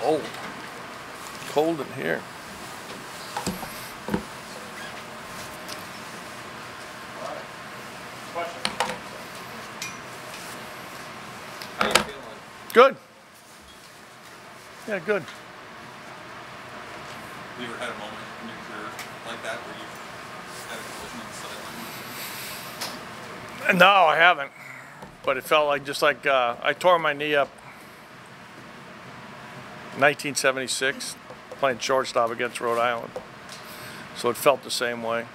cold. Cold in here. How you feeling? Good. Yeah, good. Have you ever had a moment in your career like that where you had a collision sideline? No, I haven't. But it felt like just like uh, I tore my knee up 1976 playing shortstop against Rhode Island. So it felt the same way.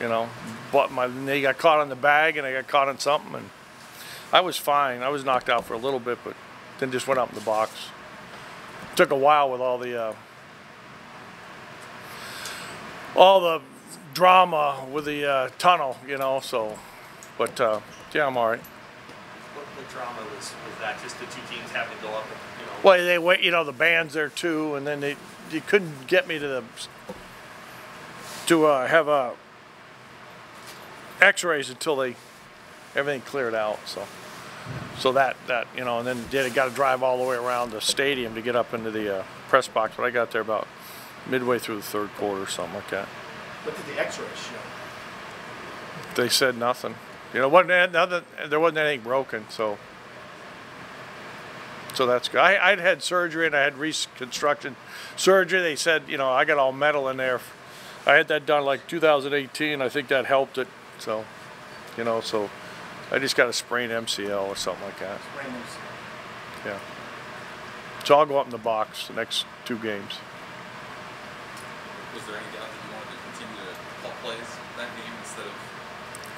You know, but my knee got caught on the bag and I got caught on something and I was fine. I was knocked out for a little bit, but then just went up in the box. took a while with all the uh, all the drama with the uh, tunnel, you know. So, but uh, yeah, I'm all right. What drama was, was that just the two teams having to go up and, you know, Well, they wait, you know, the band's there too, and then they you couldn't get me to the to uh, have uh, X-rays until they everything cleared out. So, so that that you know, and then they got to drive all the way around the stadium to get up into the uh, press box. But I got there about midway through the third quarter, or something like that. What did the x-rays show? They said nothing. You know, wasn't nothing, there wasn't anything broken, so so that's good. I, I'd had surgery and I had reconstruction surgery. They said, you know, I got all metal in there. I had that done like 2018. I think that helped it. So, you know, so I just got a sprained MCL or something like that. Random. Yeah. So I'll go up in the box the next two games. Was there any doubt that you wanted to continue to call plays that game instead of?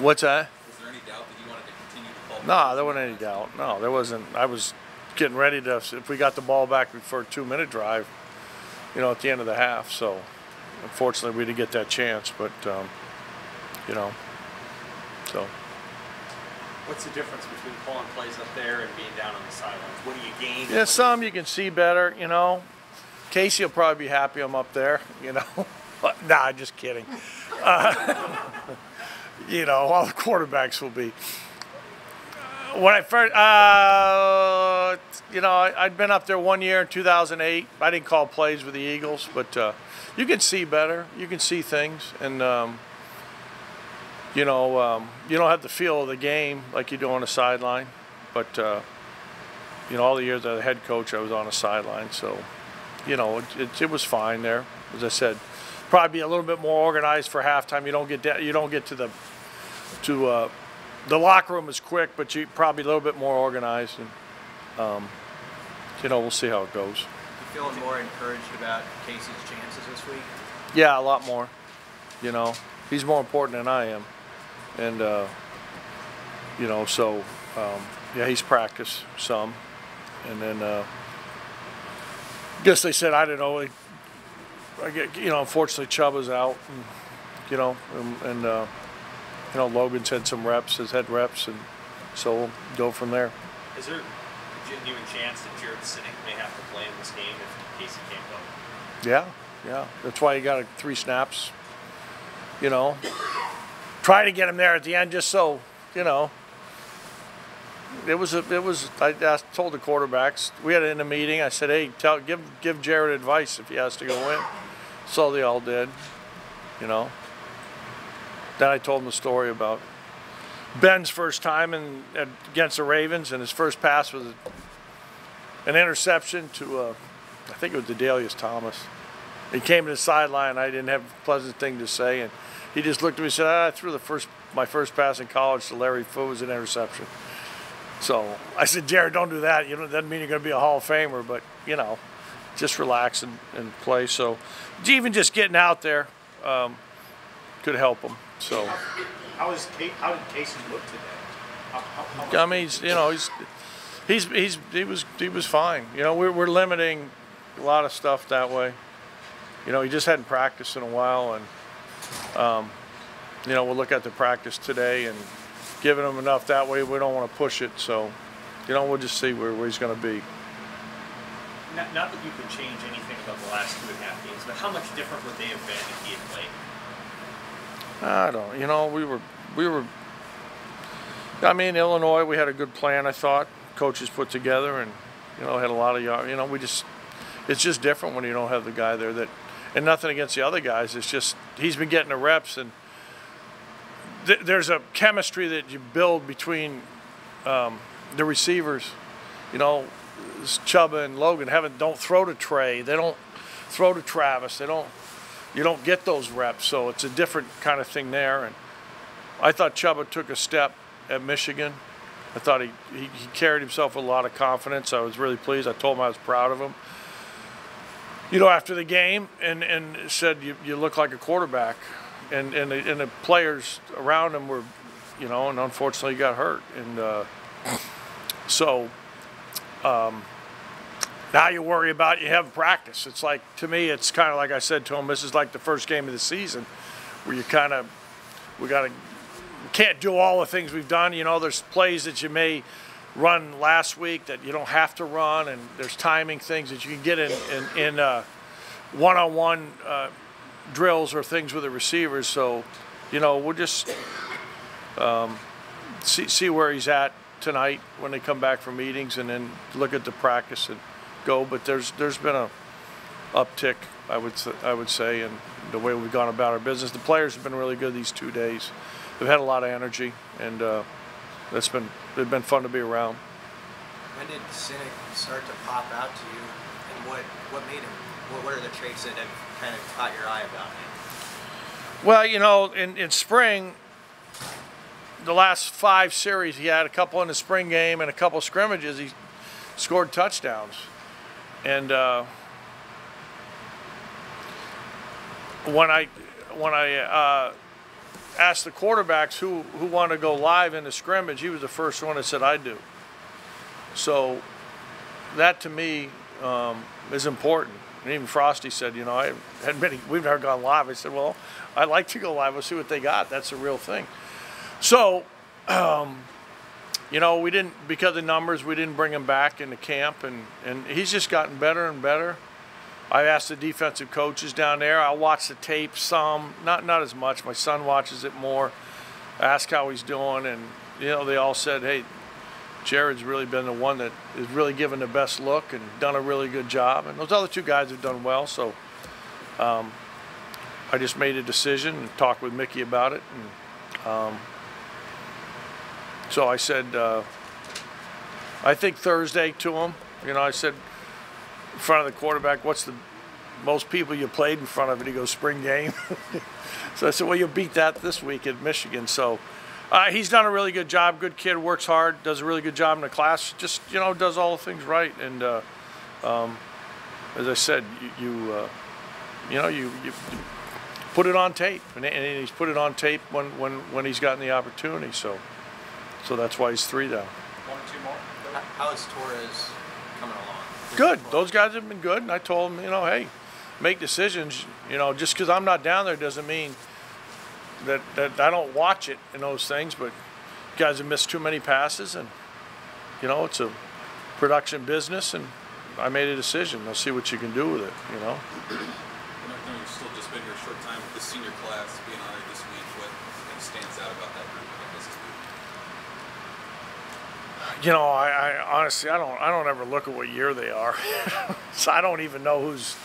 What's that? Was there any doubt that you wanted to continue to call? No, plays there wasn't any doubt. No, there wasn't. I was getting ready to, if we got the ball back for a two minute drive, you know, at the end of the half. So unfortunately, we didn't get that chance, but, um, you know, so. what's the difference between calling plays up there and being down on the sidelines? What do you gain? Yeah, some you can see better, you know. Casey will probably be happy I'm up there, you know. But, nah, just kidding. Uh, you know, all the quarterbacks will be. When I first, uh, you know, I, I'd been up there one year in 2008. I didn't call plays with the Eagles, but uh, you can see better. You can see things, and um, you know, um, you don't have the feel of the game like you do on the sideline. But uh, you know, all the years as a head coach, I was on the sideline, so you know, it, it, it was fine there. As I said, probably be a little bit more organized for halftime. You don't get you don't get to the to uh, the locker room is quick, but you probably a little bit more organized, and um, you know, we'll see how it goes. You feeling more encouraged about Casey's chances this week? Yeah, a lot more. You know, he's more important than I am, and uh, you know, so um, yeah, he's practiced some, and then uh, guess they said I don't know. I get you know, unfortunately Chubb is out, and, you know, and, and uh, you know Logan's had some reps, has had reps, and so we'll go from there. Is there genuine chance that Jarrett Synek may have to play in this game if Casey can't go? Yeah, yeah. That's why you got a, three snaps. You know, try to get him there at the end, just so you know. It was a, it was. I asked, told the quarterbacks. We had it in a meeting. I said, "Hey, tell give give Jarrett advice if he has to go in." So they all did. You know. Then I told him the story about Ben's first time in against the Ravens, and his first pass was an interception to, uh, I think it was to Dalius Thomas. He came to the sideline. I didn't have a pleasant thing to say, and he just looked at me and said, ah, "I threw the first my first pass in college to Larry Foo was an interception." So I said, "Jarrett, don't do that. You know, that doesn't mean you're going to be a Hall of Famer, but you know, just relax and, and play." So even just getting out there um, could help him. So How is Ca- how did Casey look today? How, how, how I mean, he's, you know, he's he's he's he was he was fine. You know, we're we're limiting a lot of stuff that way. You know, he just hadn't practiced in a while, and um, you know, we'll look at the practice today and giving him enough that way. We don't want to push it, so you know, we'll just see where, where he's going to be. Not, not that you could change anything about the last two and a half games, but how much different would they have been if he had played? I don't. You know, we were we were. I mean, Illinois, we had a good plan. I thought coaches put together, and you know, had a lot of yard. You know, we just it's just different when you don't have the guy there that, and nothing against the other guys. It's just he's been getting the reps and th- there's a chemistry that you build between um, the receivers. You know, Chubba and Logan haven't don't throw to Trey. They don't throw to Travis. They don't. You don't get those reps, so it's a different kind of thing there. And I thought Chubba took a step at Michigan. I thought he, he, he carried himself with a lot of confidence. I was really pleased. I told him I was proud of him. You know, after the game, and, and said you, you look like a quarterback, and and the, and the players around him were, you know, and unfortunately he got hurt, and uh, so um, now you worry about you have practice. It's like to me, it's kind of like I said to him. This is like the first game of the season, where you kind of we got to can't do all the things we've done. You know, there's plays that you may run last week that you don't have to run, and there's timing things that you can get in in, in uh, one-on-one uh, drills or things with the receivers. So, you know, we'll just um, see see where he's at tonight when they come back from meetings, and then look at the practice and go. But there's there's been a uptick, I would I would say, in the way we've gone about our business. The players have been really good these two days. They've had a lot of energy, and uh, it's been it's been fun to be around. When did Synek start to pop out to you, and what what made him? What, what are the traits that have kind of caught your eye about him? Well, you know, in, in spring, the last five series, he had a couple in the spring game and a couple scrimmages. He scored touchdowns. And uh, when I when I uh, asked the quarterbacks who who wanted to go live in the scrimmage, he was the first one that said I do. So that to me um, is important. And even Frosty said, you know, I had many, we've never gone live. I said, well, I'd like to go live. We'll see what they got. That's the real thing. So, um, you know, we didn't, because of numbers, we didn't bring him back into camp. And, and he's just gotten better and better. I asked the defensive coaches down there. I watch the tape some, not, not as much. My son watches it more. I Ask how he's doing. And, you know, they all said, hey, Jarrett's really been the one that is really given the best look and done a really good job. And those other two guys have done well. So um, I just made a decision and talked with Mickey about it. And um, so I said, uh, I think Thursday to him. You know, I said in front of the quarterback, what's the most people you played in front of? And he goes, spring game. so I said, well, you'll beat that this week at Michigan. So uh, he's done a really good job. Good kid, works hard, does a really good job in the class. Just you know, does all the things right. And uh, um, as I said, you you, uh, you know you, you put it on tape, and, and he's put it on tape when, when when he's gotten the opportunity. So so that's why he's three down. One or two more? How, how is Torres coming along? Good. Those guys have been good, and I told them, you know, hey, make decisions. You know, just because I'm not down there doesn't mean that, that I don't watch it and those things. But guys have missed too many passes, and you know, it's a production business, and I made a decision. Let's see what you can do with it. You know. I know know you've still just been here a short time with the senior class being honored this week. What stands out about that group I guess this week? You know, I, I honestly, I don't, I don't ever look at what year they are, so I don't even know who's.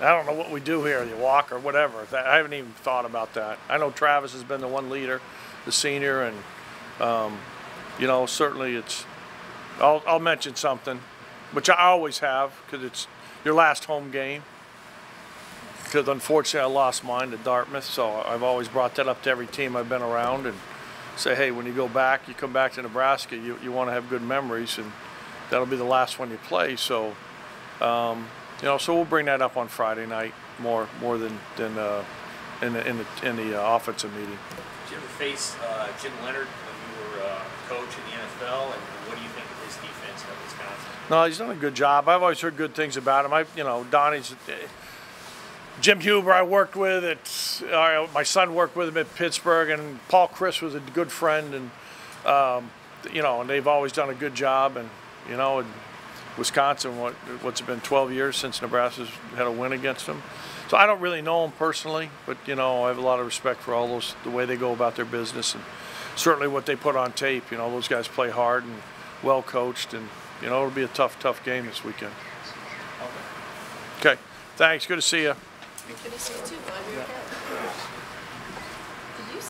I don't know what we do here, you walk or whatever. I haven't even thought about that. I know Travis has been the one leader, the senior, and um, you know, certainly it's. I'll, I'll mention something, which I always have, because it's your last home game. Because unfortunately, I lost mine to Dartmouth, so I've always brought that up to every team I've been around, and say, hey, when you go back, you come back to Nebraska, you, you want to have good memories, and that'll be the last one you play. So, um, you know, so we'll bring that up on Friday night more more than than uh, in the in the in the uh, offensive meeting. Did you ever face uh, Jim Leonhard when you were uh, coach in the NFL, and what do you think of his defense at Wisconsin? No, he's done a good job. I've always heard good things about him. I, you know, Donnie's. Jim Hueber, I worked with at, uh, my son worked with him at Pittsburgh, and Paul Chryst was a good friend, and um, you know, and they've always done a good job, and you know, in Wisconsin, what what's it been 12 years since Nebraska's had a win against them. So I don't really know them personally, but you know, I have a lot of respect for all those the way they go about their business, and certainly what they put on tape. You know, those guys play hard and well coached, and you know, it'll be a tough, tough game this weekend. Okay, thanks, good to see you. Good to see you